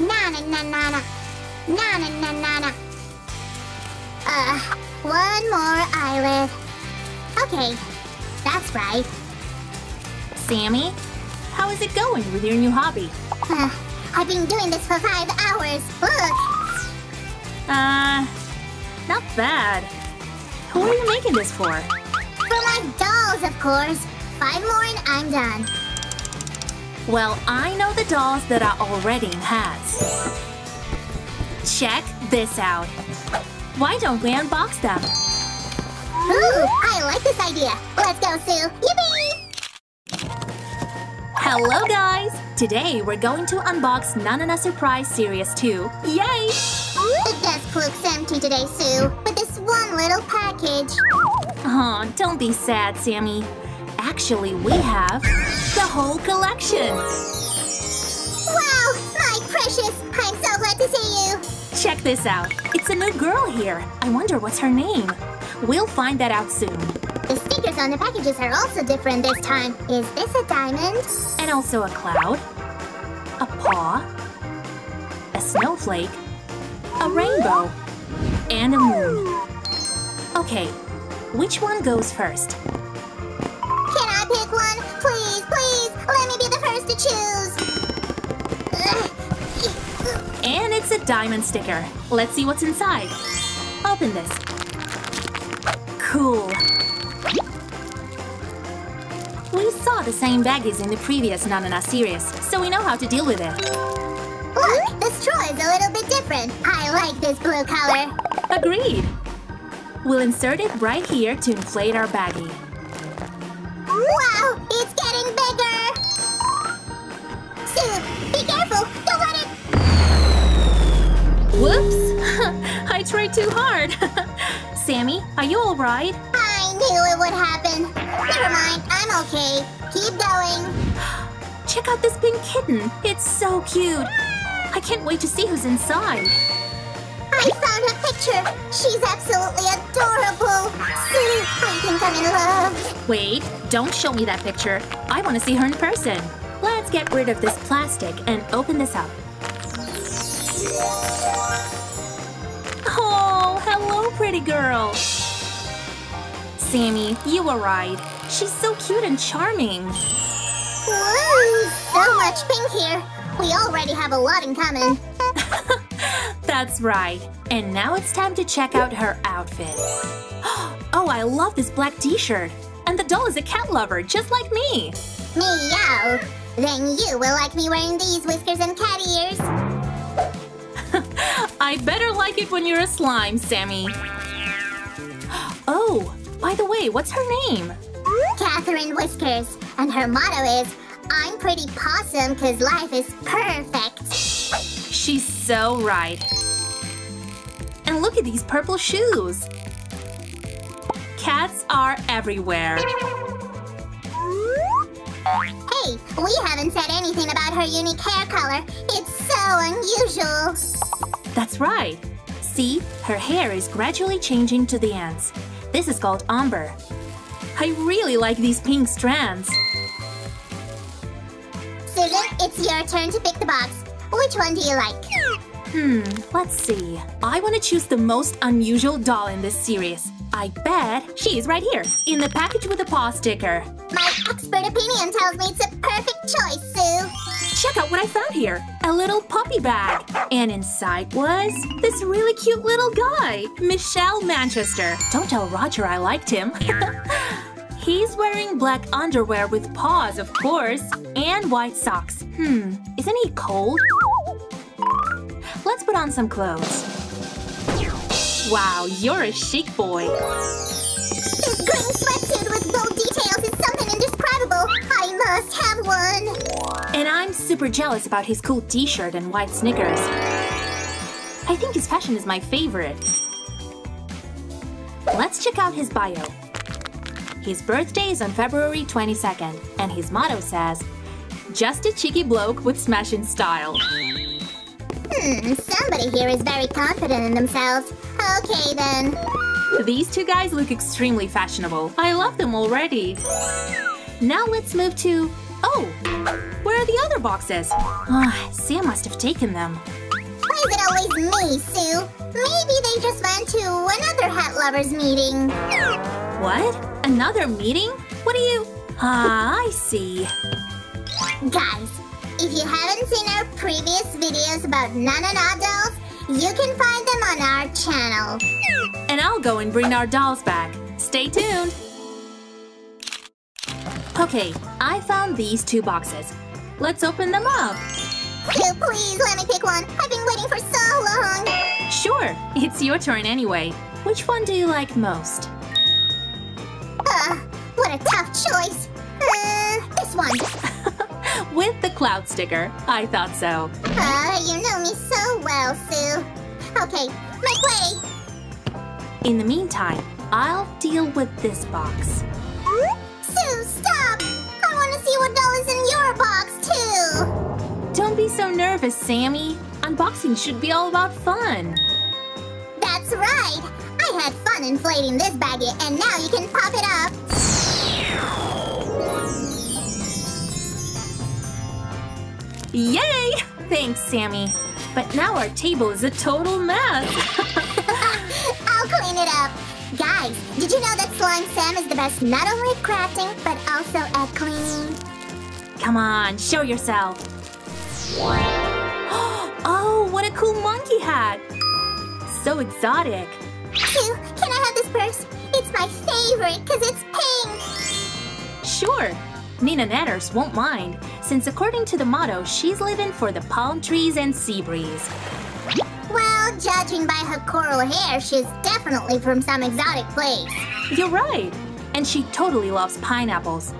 Na na na na na. Na na na na na. Uh, one more eyelid. Okay, that's right. Sammy, how is it going with your new hobby? Uh, I've been doing this for five hours. Look, Uh, not bad. Who are you making this for? for my dolls, of course. Five more and I'm done. Well, I know the dolls that are already in hats. Check this out. Why don't we unbox them? Ooh, I like this idea. Let's go, Sue. Yippee! Hello guys! Today we're going to unbox Nanana Surprise Series 2. Yay! The desk looks empty today, Sue, but this one little package. Aw, don't be sad, Sammy. Actually, we have the whole collection. Wow, my precious! I'm so glad to see you. Check this out. It's a new girl here. I wonder what's her name. We'll find that out soon. The stickers on the packages are also different this time. Is this a diamond? And also a cloud, a paw, a snowflake, a rainbow, and a moon. Okay, which one goes first? Pick one? Please, please, let me be the first to choose. And it's a diamond sticker. Let's see what's inside. Open this. Cool. We saw the same baggies in the previous Nanana series, so we know how to deal with it. Look, the straw is a little bit different. I like this blue color. Agreed. We'll insert it right here to inflate our baggie. Wow, it's getting bigger. Sue, be careful. Don't let it. Whoops! I tried too hard. Sammy, are you all right? I knew it would happen. Never mind, I'm okay. Keep going. Check out this pink kitten. It's so cute. I can't wait to see who's inside. I found a picture. She's absolutely adorable. Sue, I think I'm in love. Wait, don't show me that picture. I want to see her in person. Let's get rid of this plastic and open this up. Oh, hello, pretty girl. Sammy, you were right. She's so cute and charming. Woo, so much pink here. We already have a lot in common. That's right. And now it's time to check out her outfit. Oh, I love this black t-shirt. And the doll is a cat lover, just like me. Meow. Then you will like me wearing these whiskers and cat ears. I better like it when you're a slime, Sammy. Oh, by the way, what's her name? Catherine Whiskers. And her motto is, I'm pretty possum cause life is perfect. She's so right. And look at these purple shoes. Cats are everywhere. Hey, we haven't said anything about her unique hair color. It's so unusual. That's right. See, her hair is gradually changing to the ends. This is called ombre. I really like these pink strands. Susan, it's your turn to pick the box. Which one do you like? Hmm, let's see. I want to choose the most unusual doll in this series. I bet she's right here, in the package with the paw sticker. My expert opinion tells me it's a perfect choice, Sue. Check out what I found here. A little puppy bag. And inside was this really cute little guy, Mitchell Manchester. Don't tell Roger I liked him. He's wearing black underwear with paws, of course, and white socks. Hmm, isn't he cold? Let's put on some clothes. Wow, you're a chic boy. This green sweatsuit with gold details is something indescribable. I must have one. And I'm super jealous about his cool t-shirt and white sneakers. I think his fashion is my favorite. Let's check out his bio. His birthday is on February 22nd, and his motto says, Just a cheeky bloke with smashing style. Hmm, somebody here is very confident in themselves. Okay then. These two guys look extremely fashionable. I love them already. Now let's move to Oh, where are the other boxes? Ah, Sam must have taken them. Why is it always me, Sue? Maybe they just went to another hat lovers meeting. What? Another meeting? What do you... Ah, I see. Guys, if you haven't seen our previous videos about Nana Na dolls, you can find them on our channel. And I'll go and bring our dolls back. Stay tuned! Okay, I found these two boxes. Let's open them up. Sue, please let me pick one. I've been waiting for so long. Sure, it's your turn anyway. Which one do you like most? Uh, what a tough choice. Uh, this one. With the cloud sticker. I thought so. Uh, you know me so well, Sue. Okay, make way. In the meantime, I'll deal with this box. Sue, stop! I want to see what doll is in your box, too. Don't be so nervous, Sammy. Unboxing should be all about fun. That's right. I had fun inflating this baggie, and now you can pop it up. Yay! Thanks, Sammy. But now our table is a total mess. I'll clean it up. Guys, did you know that Slime Sam is the best not only at crafting, but also at cleaning? Come on, show yourself. Oh, what a cool monkey hat! So exotic. Sue, can I have this purse? It's my favorite because it's pink. Sure, Nina Natters won't mind, since according to the motto, she's living for the palm trees and sea breeze. Well, judging by her coral hair, she's definitely from some exotic place. You're right. And she totally loves pineapples.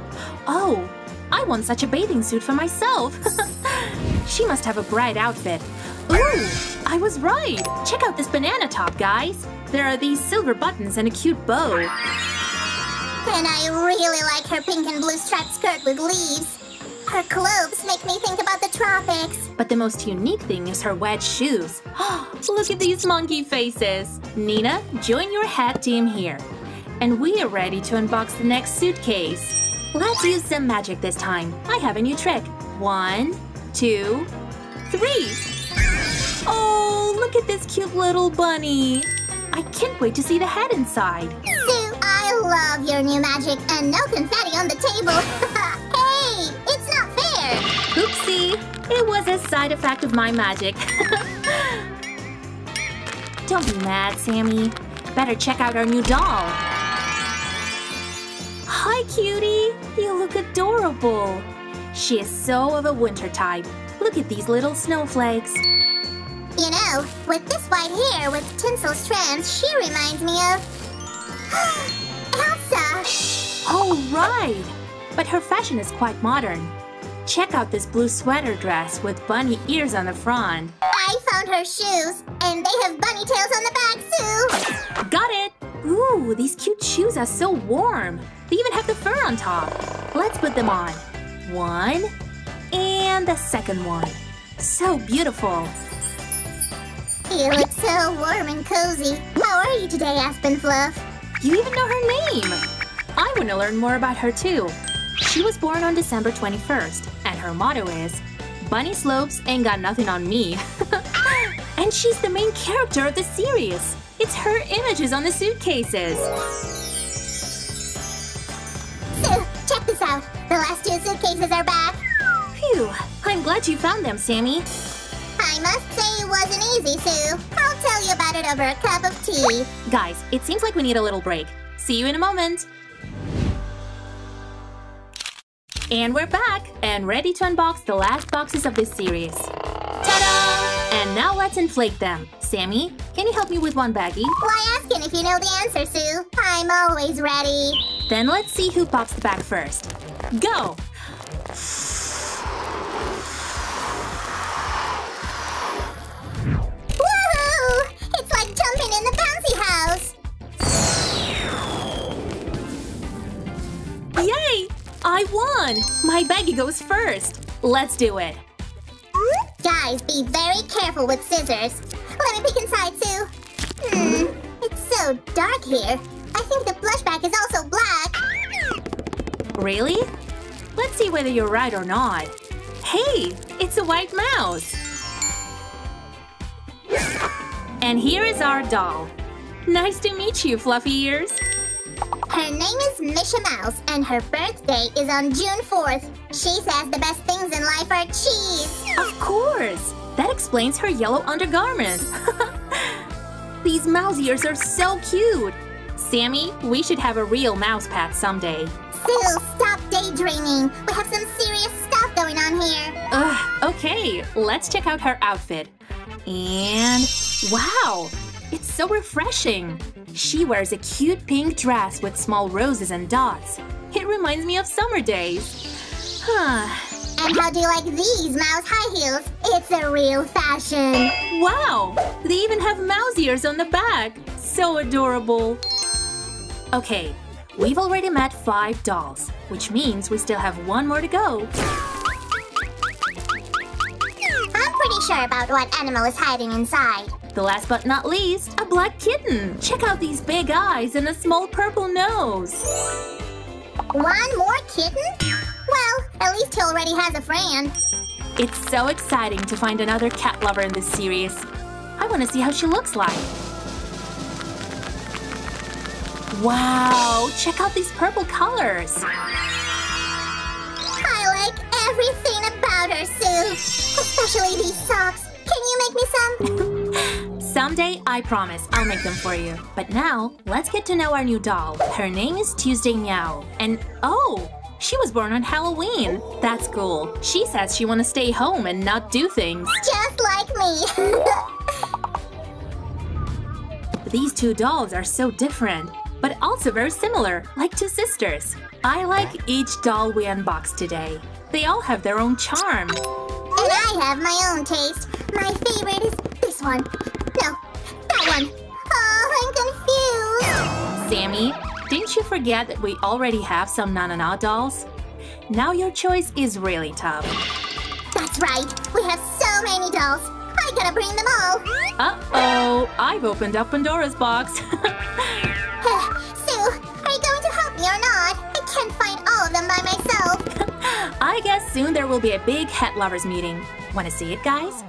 Oh, I want such a bathing suit for myself. she must have a bright outfit. Ooh, I was right. Check out this banana top, guys. There are these silver buttons and a cute bow. And I really like her pink and blue striped skirt with leaves. Her clothes make me think about the tropics. But the most unique thing is her wedge shoes. Look at these monkey faces. Nina, join your hat team here. And we are ready to unbox the next suitcase. Let's use some magic this time. I have a new trick. One, two, three. Oh, look at this cute little bunny. I can't wait to see the head inside. Sue, I love your new magic and no confetti on the table. Oopsie, it was a side effect of my magic. Don't be mad, Sammy. Better check out our new doll. Hi, cutie. You look adorable. She is so of a winter type. Look at these little snowflakes. You know, with this white hair with tinsel strands, she reminds me of... Elsa! Oh, right. But her fashion is quite modern. Check out this blue sweater dress with bunny ears on the front. I found her shoes, and they have bunny tails on the back, Sue! Got it! Ooh, these cute shoes are so warm. They even have the fur on top. Let's put them on. One, and the second one. So beautiful. You look so warm and cozy. How are you today, Aspen Fluff? You even know her name. I want to learn more about her too. She was born on December 21st, and her motto is Bunny Slopes ain't got nothing on me. and she's the main character of the series. It's her images on the suitcases. Sue, check this out. The last two suitcases are back. Phew, I'm glad you found them, Sammy. I must say it wasn't easy, Sue. I'll tell you about it over a cup of tea. Guys, it seems like we need a little break. See you in a moment. And we're back and ready to unbox the last boxes of this series. Ta-da! And now let's inflate them. Sammy, can you help me with one baggie? Why asking if you know the answer, Sue? I'm always ready. Then let's see who pops the bag first. Go! Woohoo! It's like jumping in the bouncy house. Yay! I won! My baggie goes first. Let's do it. Guys, be very careful with scissors. Let me peek inside, too. Hmm, it's so dark here. I think the blush bag is also black. Really? Let's see whether you're right or not. Hey, it's a white mouse! And here is our doll. Nice to meet you, Fluffy Ears. Her name is Misha Mouse, and her birthday is on June 4th. She says the best things in life are cheese. Of course! That explains her yellow undergarment. These mouse ears are so cute! Sammy, we should have a real mouse pet someday. Sue, stop daydreaming. We have some serious stuff going on here. Ugh, okay, let's check out her outfit. And wow, it's so refreshing. She wears a cute pink dress with small roses and dots. It reminds me of summer days. Huh. And how do you like these mouse high heels? It's a real fashion. Wow! They even have mouse ears on the back. So adorable. Okay, we've already met five dolls, which means we still have one more to go. Sure about what animal is hiding inside. The last but not least, a black kitten. Check out these big eyes and a small purple nose. One more kitten? Well, at least he already has a friend. It's so exciting to find another cat lover in this series. I want to see how she looks like. Wow, check out these purple colors. I like everything her, Sue. Especially these socks. Can you make me some? Someday, I promise, I'll make them for you. But now, let's get to know our new doll. Her name is Tuesday Meow. And oh, she was born on Halloween. That's cool. She says she wants to stay home and not do things. Just like me. These two dolls are so different, but also very similar, like two sisters. I like each doll we unboxed today. They all have their own charm. And I have my own taste. My favorite is this one. No, that one. Oh, I'm confused. Sammy, didn't you forget that we already have some Nanana dolls? Now your choice is really tough. That's right. We have so many dolls. I gotta bring them all. Uh-oh, I've opened up Pandora's box. I guess soon there will be a big het lovers meeting. Wanna see it, guys?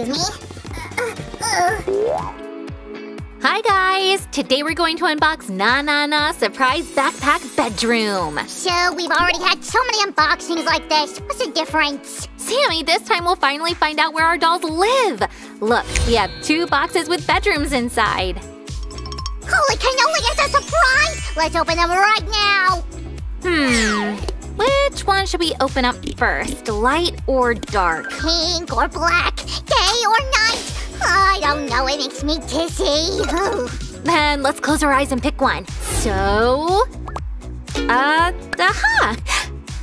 Excuse me? Uh, uh, Hi guys! Today we're going to unbox Na Na Na Surprise Backpack Bedroom. so we've already had so many unboxings like this. What's the difference? Sammy, this time we'll finally find out where our dolls live. Look, we have two boxes with bedrooms inside. Holy cannoli, it's a surprise! Let's open them right now! Hmm. Which one should we open up first? Light or dark? Pink or black, day or night. I don't know, it makes me dizzy. Then let's close our eyes and pick one. So. Uh, aha!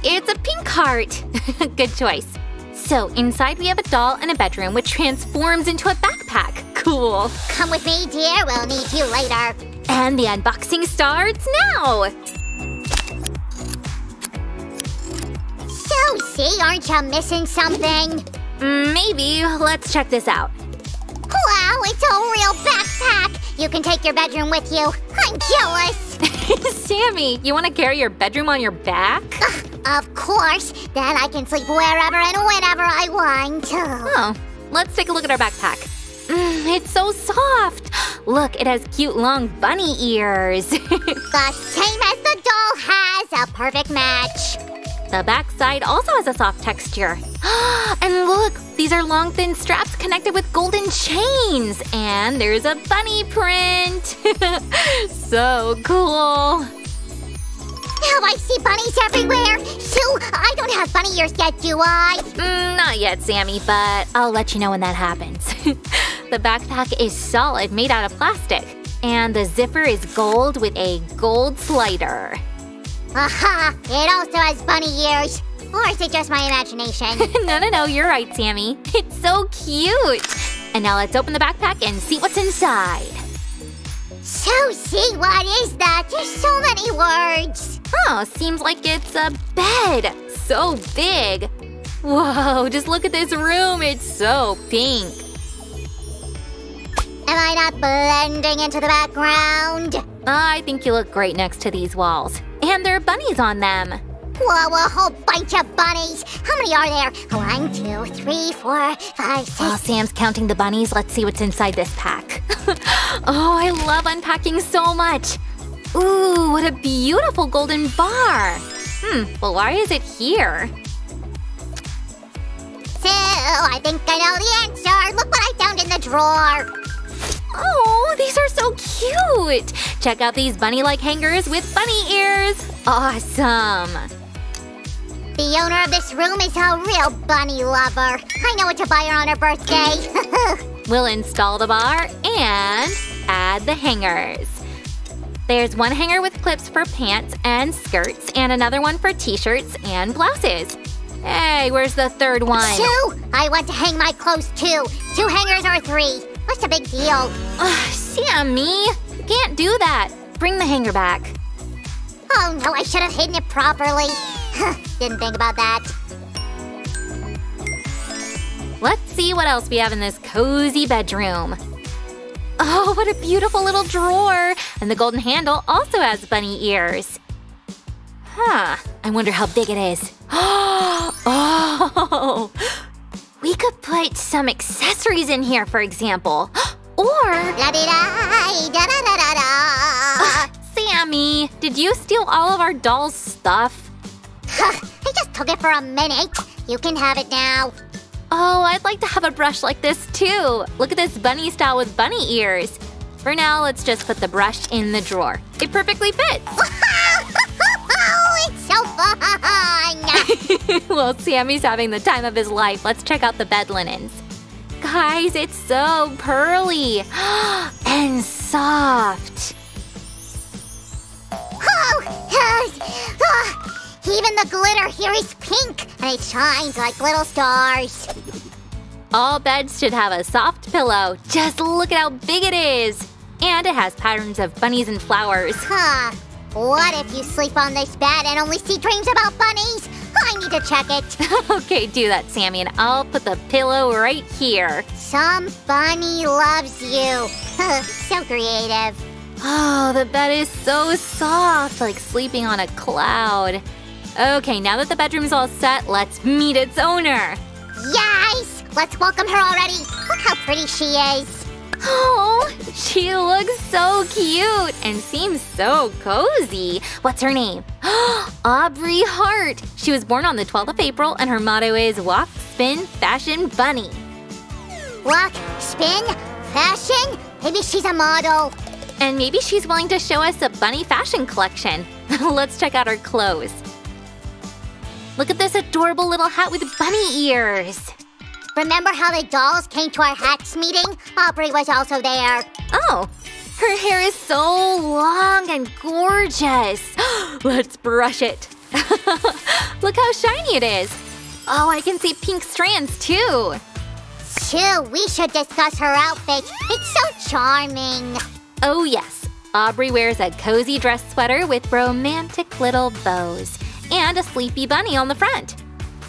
It's a pink heart. Good choice. So, inside we have a doll and a bedroom which transforms into a backpack. Cool. Come with me, dear, we'll need you later. And the unboxing starts now! So, see, aren't you missing something? Mm, Maybe. Let's check this out. Wow, it's a real backpack! You can take your bedroom with you. I'm jealous! Sammy, you want to carry your bedroom on your back? Of course, then I can sleep wherever and whenever I want. Oh, let's take a look at our backpack. Mm, it's so soft. Look, it has cute long bunny ears. The same as the doll has, a perfect match. Backside also has a soft texture. and look, these are long thin straps connected with golden chains. And there's a bunny print. so cool. Now I see bunnies everywhere. Sue, I don't have bunny ears yet, do I? Mm, not yet, Sammy, but I'll let you know when that happens. the backpack is solid, made out of plastic. And the zipper is gold with a gold slider. Aha! It also has bunny ears. Or is it just my imagination? no, no, no, you're right, Sammy. It's so cute. And now let's open the backpack and see what's inside. So, see, what is that? There's so many words. Oh, seems like it's a bed. So big. Whoa, just look at this room. It's so pink. Am I not blending into the background? I think you look great next to these walls. And there are bunnies on them. Whoa, a whole bunch of bunnies. How many are there? One, two, three, four, five, six. While Sam's counting the bunnies, let's see what's inside this pack. oh, I love unpacking so much. Ooh, what a beautiful golden bar. Hmm, well, why is it here? So, I think I know the answer. Look what I found in the drawer. Oh, these are so cute! Check out these bunny-like hangers with bunny ears! Awesome! The owner of this room is a real bunny lover. I know what to buy her on her birthday. we'll install the bar and add the hangers. There's one hanger with clips for pants and skirts, and another one for t-shirts and blouses. Hey, where's the third one? Two! I want to hang my clothes too. Two hangers or three. What's the big deal? Ugh, Sammy! You can't do that. Bring the hanger back. Oh no, I should have hidden it properly. Didn't think about that. Let's see what else we have in this cozy bedroom. Oh, what a beautiful little drawer! And the golden handle also has bunny ears. Huh, I wonder how big it is. oh! Could put some accessories in here, for example. or… Uh, Sammy, did you steal all of our doll's stuff? I just took it for a minute. You can have it now. Oh, I'd like to have a brush like this too. Look at this bunny style with bunny ears. For now, let's just put the brush in the drawer. It perfectly fits. fun! well, Sammy's having the time of his life. Let's check out the bed linens. Guys, it's so pearly and soft. Oh, ah, even the glitter here is pink and it shines like little stars. All beds should have a soft pillow. Just look at how big it is. And it has patterns of bunnies and flowers. Huh. What if you sleep on this bed and only see dreams about bunnies? I need to check it. okay, do that, Sammy, and I'll put the pillow right here. Some bunny loves you. so creative. Oh, the bed is so soft, like sleeping on a cloud. Okay, now that the bedroom's all set, let's meet its owner. Yes! Let's welcome her already. Look how pretty she is. Oh, she looks so cute and seems so cozy. What's her name? Aubrey Hart. She was born on the 12th of April and her motto is Walk, Spin, Fashion, Bunny. Walk, spin, fashion? Maybe she's a model. And maybe she's willing to show us a bunny fashion collection. Let's check out her clothes. Look at this adorable little hat with bunny ears. Remember how the dolls came to our hats meeting? Aubrey was also there. Oh, her hair is so long and gorgeous. Let's brush it. Look how shiny it is. Oh, I can see pink strands too. Shoo, we should discuss her outfit. It's so charming. Oh yes, Aubrey wears a cozy dress sweater with romantic little bows and a sleepy bunny on the front.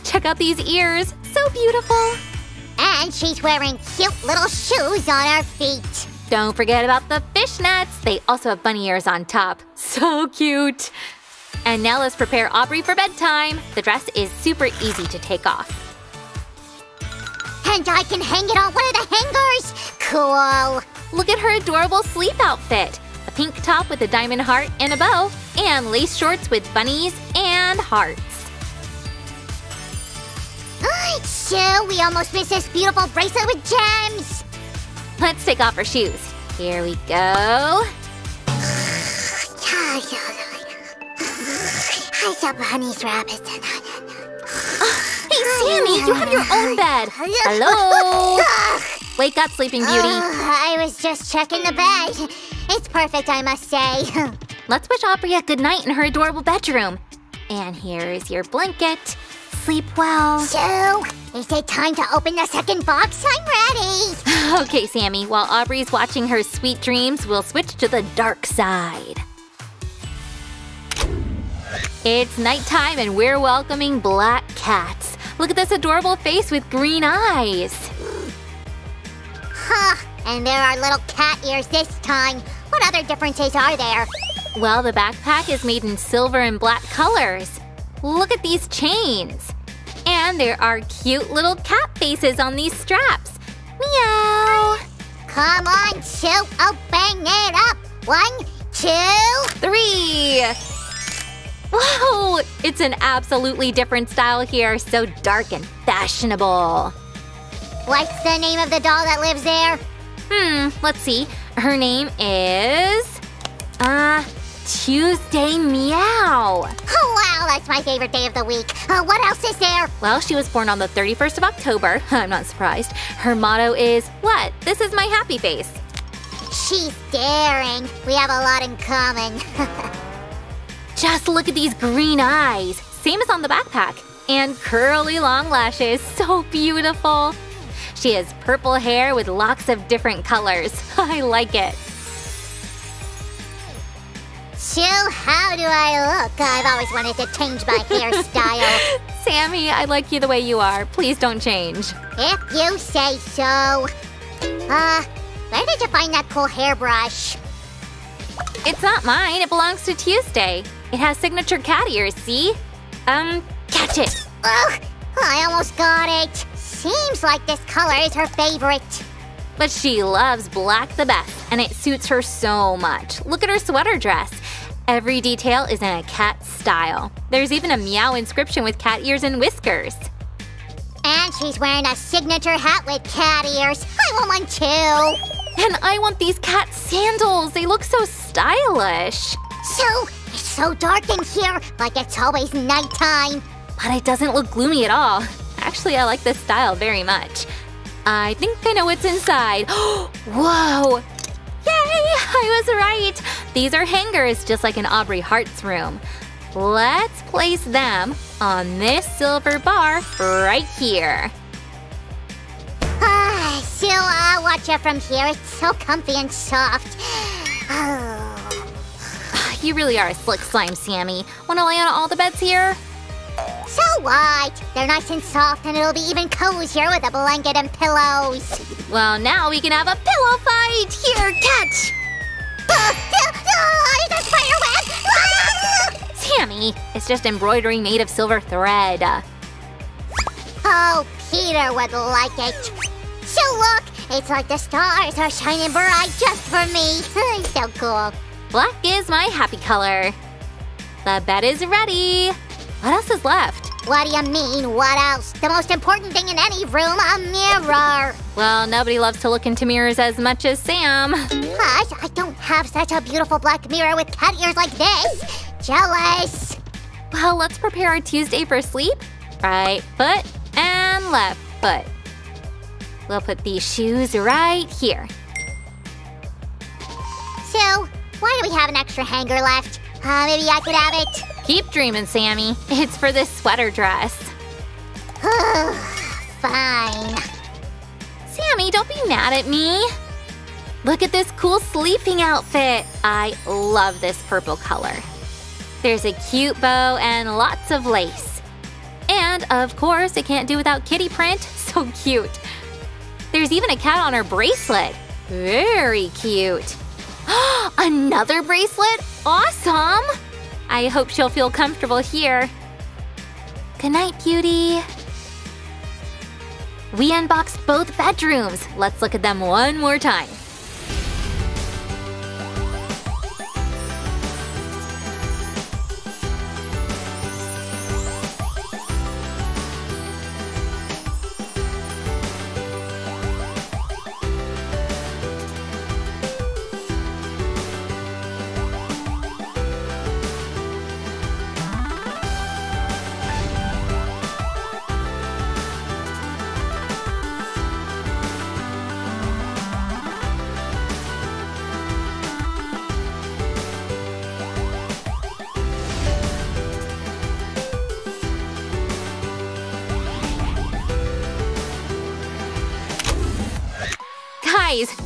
Check out these ears, so beautiful. And she's wearing cute little shoes on her feet. Don't forget about the fishnets. They also have bunny ears on top. So cute. And now let's prepare Aubrey for bedtime. The dress is super easy to take off. And I can hang it on one of the hangers. Cool. Look at her adorable sleep outfit. A pink top with a diamond heart and a bow, and lace shorts with bunnies and hearts. Shoo, we almost missed this beautiful bracelet with gems. Let's take off our shoes. Here we go. Hi, Bunny's rabbit. Oh, hey, Sammy, you have your own bed. Hello. Wake up, Sleeping Beauty. Oh, I was just checking the bed. It's perfect, I must say. Let's wish Aubrey a good night in her adorable bedroom. And here's your blanket. Sleep well. So, is it time to open the second box? I'm ready. Okay, Sammy, while Aubrey's watching her sweet dreams, we'll switch to the dark side. It's nighttime and we're welcoming black cats. Look at this adorable face with green eyes. Huh. And there are little cat ears this time. What other differences are there? Well, the backpack is made in silver and black colors. Look at these chains. And there are cute little cat faces on these straps. Meow. Come on, Sue. Open it up. One, two, three! Whoa! It's an absolutely different style here, so dark and fashionable. What's the name of the doll that lives there? Hmm, let's see. Her name is. Uh, Tuesday Meow. Oh, wow, that's my favorite day of the week. Uh, what else is there? Well, she was born on the 31st of October. I'm not surprised. Her motto is, What? This is my happy face. She's daring. We have a lot in common. Just look at these green eyes. Same as on the backpack. And curly long lashes. So beautiful. She has purple hair with locks of different colors. I like it. Sue, how do I look? I've always wanted to change my hairstyle. Sammy, I like you the way you are. Please don't change. if you say so. Uh, where did you find that cool hairbrush? It's not mine. It belongs to Tuesday. It has signature cat ears, see? Um, catch it. Ugh, I almost got it. Seems like this color is her favorite. But she loves black the best, and it suits her so much. Look at her sweater dress. Every detail is in a cat style. There's even a meow inscription with cat ears and whiskers. And she's wearing a signature hat with cat ears. I want one too. And I want these cat sandals. They look so stylish. So, it's so dark in here, like it's always nighttime. But it doesn't look gloomy at all. Actually, I like this style very much. I think I know what's inside. Whoa! Yay! I was right! These are hangers, just like in Aubrey Hart's room. Let's place them on this silver bar right here. Ah, Sue, I'll watch you from here. It's so comfy and soft. Oh. You really are a slick slime, Sammy. Wanna lay on all the beds here? So what? They're nice and soft, and it'll be even cozier with a blanket and pillows. Well, now we can have a pillow fight! Here, catch! Sammy, it's just embroidery made of silver thread. Oh, Peter would like it. So look, it's like the stars are shining bright just for me. so cool. Black is my happy color. The bed is ready. What else is left? What do you mean, what else? The most important thing in any room, a mirror. Well, nobody loves to look into mirrors as much as Sam. Hush, I don't have such a beautiful black mirror with cat ears like this. Jealous. Well, let's prepare our Tuesday for sleep. Right foot and left foot. We'll put these shoes right here. So, why do we have an extra hanger left? Uh, maybe I could have it. Keep dreaming, Sammy. It's for this sweater dress. Fine. Sammy, don't be mad at me. Look at this cool sleeping outfit. I love this purple color. There's a cute bow and lots of lace. And of course, it can't do without kitty print. So cute. There's even a cat on her bracelet. Very cute. Another bracelet? Awesome! I hope she'll feel comfortable here. Good night, Beauty. We unboxed both bedrooms. Let's look at them one more time.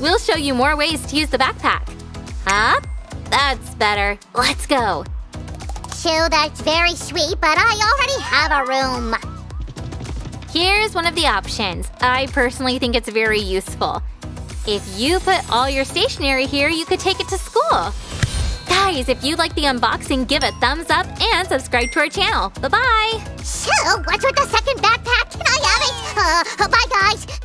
We'll show you more ways to use the backpack. Up? That's better. Let's go. Shoo, that's very sweet, but I already have a room. Here's one of the options. I personally think it's very useful. If you put all your stationery here, you could take it to school. Guys, if you like the unboxing, give a thumbs up and subscribe to our channel. Bye-bye! Shoo, what's with the second backpack? Can I have it? Uh, bye guys.